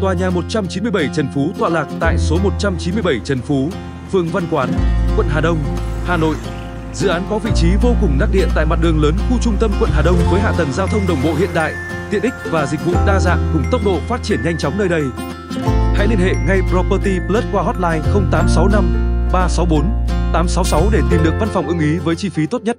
Tòa nhà 197 Trần Phú tọa lạc tại số 197 Trần Phú, phường Văn Quán, quận Hà Đông, Hà Nội. Dự án có vị trí vô cùng đắc địa tại mặt đường lớn khu trung tâm quận Hà Đông với hạ tầng giao thông đồng bộ hiện đại, tiện ích và dịch vụ đa dạng cùng tốc độ phát triển nhanh chóng nơi đây. Hãy liên hệ ngay Property Plus qua hotline 0865 364 866 để tìm được văn phòng ưng ý với chi phí tốt nhất.